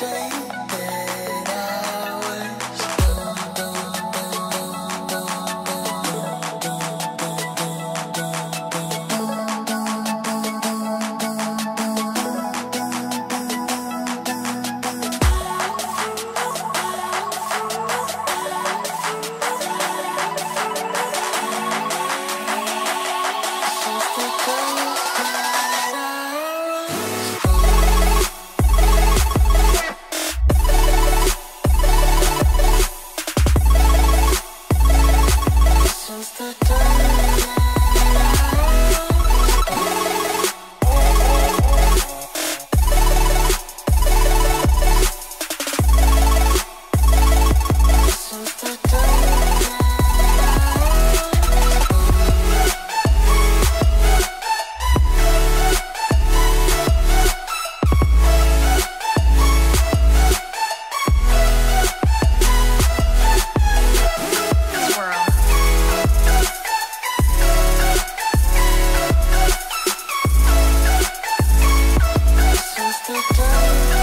day. the time Oh,